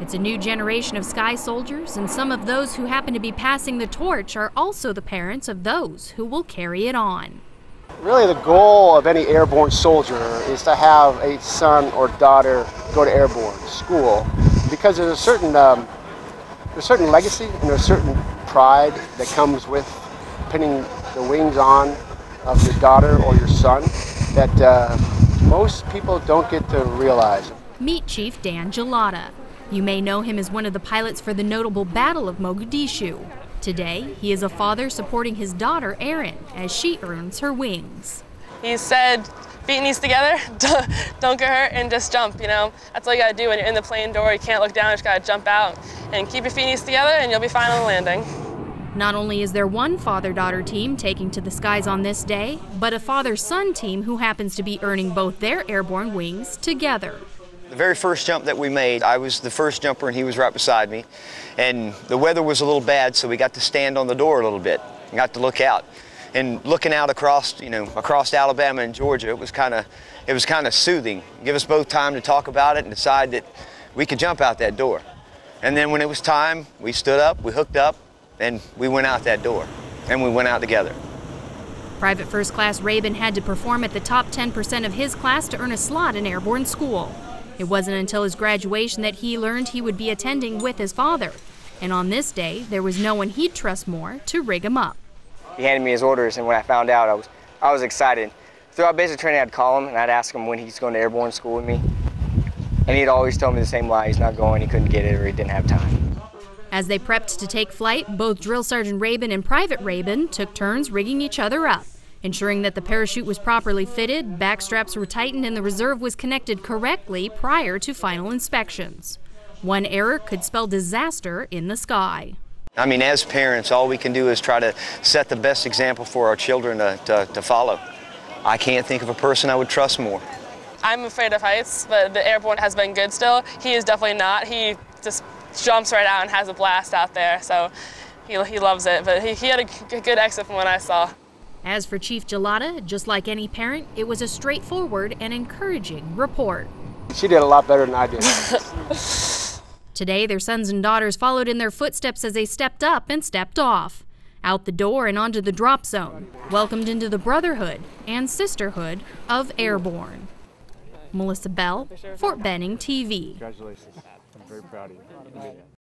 It's a new generation of sky soldiers, and some of those who happen to be passing the torch are also the parents of those who will carry it on. Really, the goal of any airborne soldier is to have a son or daughter go to airborne school because there's a certain um, there's a certain legacy and there's a certain pride that comes with pinning the wings on of your daughter or your son that uh, most people don't get to realize. Meet Chief Dan Jollata. You may know him as one of the pilots for the notable Battle of Mogadishu. Today, he is a father supporting his daughter, Erin, as she earns her wings. He said, feet knees together, don't get hurt, and just jump, you know. That's all you gotta do when you're in the plane door. You can't look down, you just gotta jump out. And keep your feet knees together, and you'll be fine on the landing. Not only is there one father daughter team taking to the skies on this day, but a father son team who happens to be earning both their airborne wings together. The very first jump that we made, I was the first jumper and he was right beside me. And the weather was a little bad, so we got to stand on the door a little bit and got to look out. And looking out across, you know, across Alabama and Georgia, it was kind of, it was kind of soothing. Give us both time to talk about it and decide that we could jump out that door. And then when it was time, we stood up, we hooked up, and we went out that door. And we went out together. Private First Class Rabun had to perform at the top 10% of his class to earn a slot in airborne school. It wasn't until his graduation that he learned he would be attending with his father. And on this day, there was no one he'd trust more to rig him up. He handed me his orders, and when I found out, I was, I was excited. Throughout basic training, I'd call him and I'd ask him when he's going to airborne school with me. And he'd always tell me the same lie he's not going, he couldn't get it, or he didn't have time. As they prepped to take flight, both Drill Sergeant Rabun and Private Rabun took turns rigging each other up. Ensuring that the parachute was properly fitted, back straps were tightened, and the reserve was connected correctly prior to final inspections. One error could spell disaster in the sky. I mean, as parents, all we can do is try to set the best example for our children to, to, to follow. I can't think of a person I would trust more. I'm afraid of heights, but the airborne has been good still. He is definitely not. He just jumps right out and has a blast out there, so he, he loves it. But he, he had a good exit from what I saw. As for Chief Jollata, just like any parent, it was a straightforward and encouraging report. She did a lot better than I did. Today, their sons and daughters followed in their footsteps as they stepped up and stepped off. Out the door and onto the drop zone, welcomed into the brotherhood and sisterhood of Airborne. Melissa Bell, Fort Benning TV. Congratulations. I'm very proud of you.